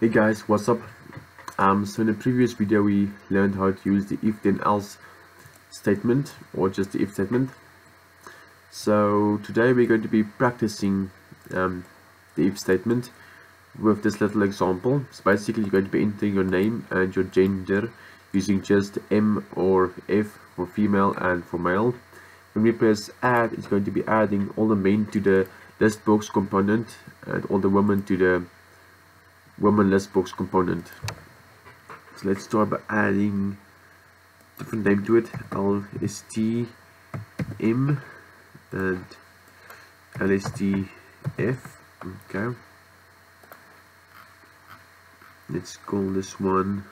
Hey guys, what's up? Um, so in the previous video we learned how to use the if then else statement or just the if statement. So today we're going to be practicing um, the if statement with this little example. So basically you're going to be entering your name and your gender using just M or F for female and for male. When we press add, it's going to be adding all the men to the list box component and all the women to the woman list box component. So let's start by adding different name to it. LST M and LSTF. Okay. Let's call this one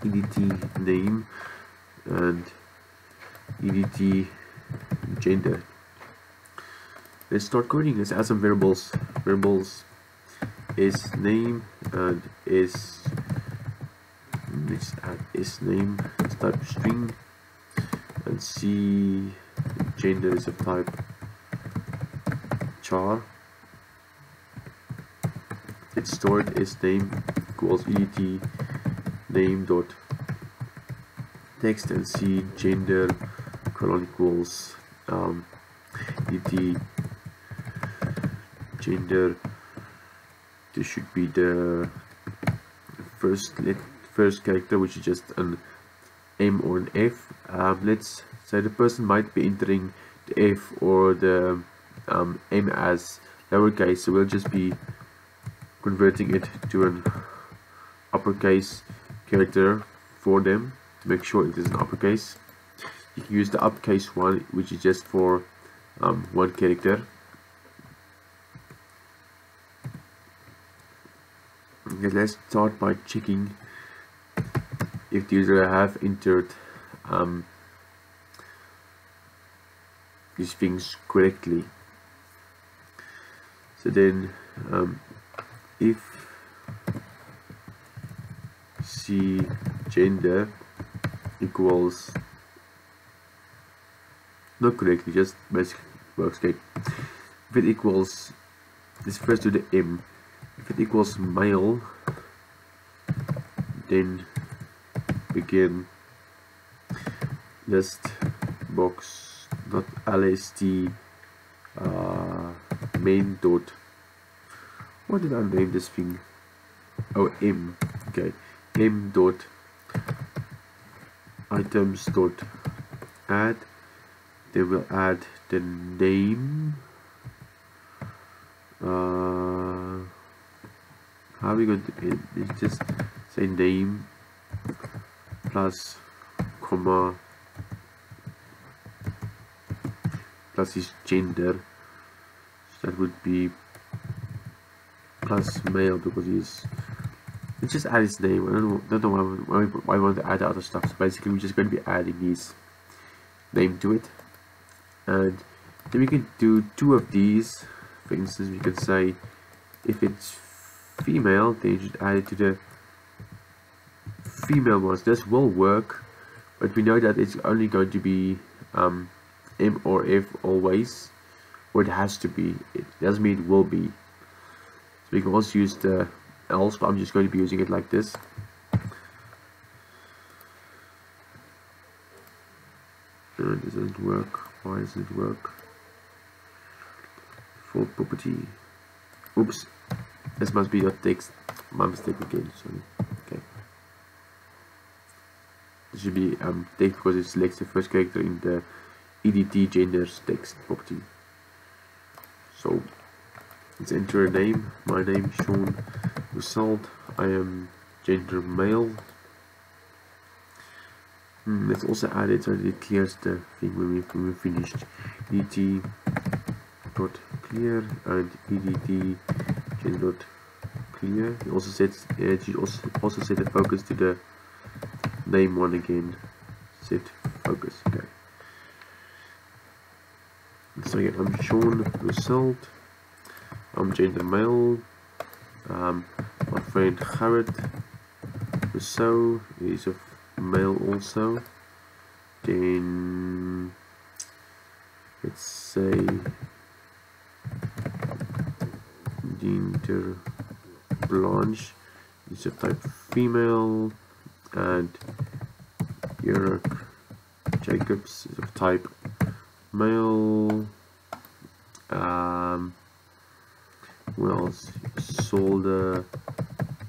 EDT name and EDT gender. Let's start coding. Let's add some variables. Variables is name and is let's add is name type string and see gender is of type char. It's stored is name equals edt name dot text and see gender colon equals um, edt gender this should be the first let first character which is just an M or an F. Um, let's say the person might be entering the F or the um, M as lowercase so we'll just be converting it to an uppercase character for them. To make sure it is an uppercase. You can use the uppercase one which is just for um, one character Okay, let's start by checking if the user have entered um, these things correctly. So then, um, if c gender equals not correctly, just basic works okay. If it equals this first to the m if it equals male then begin. List. Box. Dot lst uh, main dot. What did I name this thing? Oh m. Okay. M dot. Items dot. Add. They will add the name. Uh, how are we going to it? it's just say name plus comma plus his gender. So that would be plus male because he's let's just add his name. I don't know, don't know why, why, why I want to add other stuff. So basically we're just going to be adding his name to it. And then we can do two of these. For instance we can say if it's female then you should add it to the female ones this will work but we know that it's only going to be um, M or F always. Or it has to be. It doesn't mean it will be. So we can also use the else but I'm just going to be using it like this. No, it doesn't work. Why does it work? For property. Oops. This must be your text. My mistake again. Sorry. Should be um, text because it selects the first character in the EDT genders text property. So let's enter a name. My name is Shaun Roselt. I am gender male. Hmm, let's also add it so it clears the thing when we when we finished. EDT dot clear and EDT dot clear. It also sets it also also set the focus to the name one again. Set focus. Okay. So again, I'm Shaun Roselt. I'm gender male. Um, my friend Harriet Rousseau is a male also. Then let's say gender Blanche is a type female and Eric Jacobs is of type male. Um, who else? Solde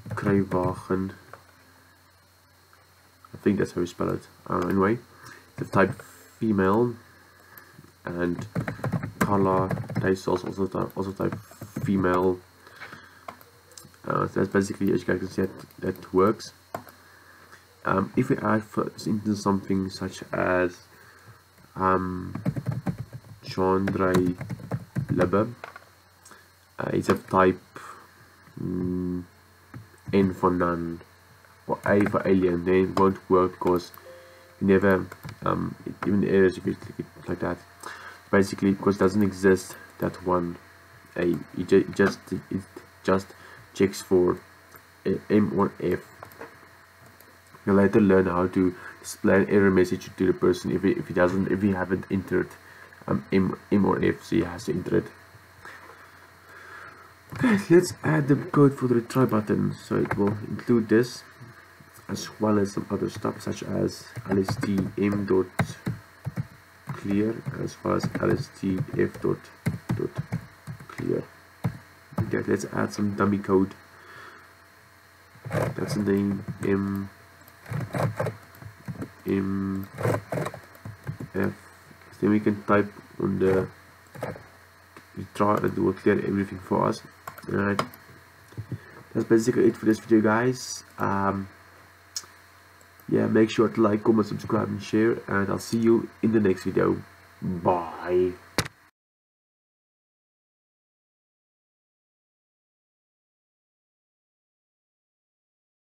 Kruiwagen. I think that's how you spell it. Uh, anyway the type female and Carla Dysels also also type female. Uh, so that's basically as you guys can see that, that works um, if we add instance something such as um, Chandra Libbe uh, it's of type mm, N for none or A for alien then it won't work because you never um, even errors if you click it like that basically because it doesn't exist that one A it just it just checks for M or F You'll later learn how to display an error message to the person if he, if he doesn't if he haven't entered um, M, M or F so he has to enter it. Okay let's add the code for the retry button. So it will include this as well as some other stuff such as lstm dot clear as well as lstf dot dot clear. Okay let's add some dummy code. That's the name m m f then we can type on the we try it will clear everything for us. Alright. That's basically it for this video guys. Um, yeah make sure to like comment subscribe and share and I'll see you in the next video. Bye